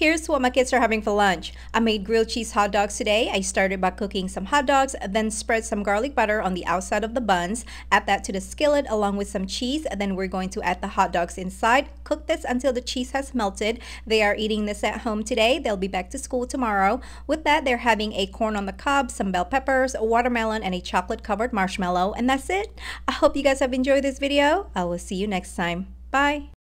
Here's what my kids are having for lunch. I made grilled cheese hot dogs today. I started by cooking some hot dogs, then spread some garlic butter on the outside of the buns. Add that to the skillet along with some cheese. Then we're going to add the hot dogs inside. Cook this until the cheese has melted. They are eating this at home today. They'll be back to school tomorrow. With that, they're having a corn on the cob, some bell peppers, a watermelon, and a chocolate covered marshmallow. And that's it. I hope you guys have enjoyed this video. I will see you next time. Bye.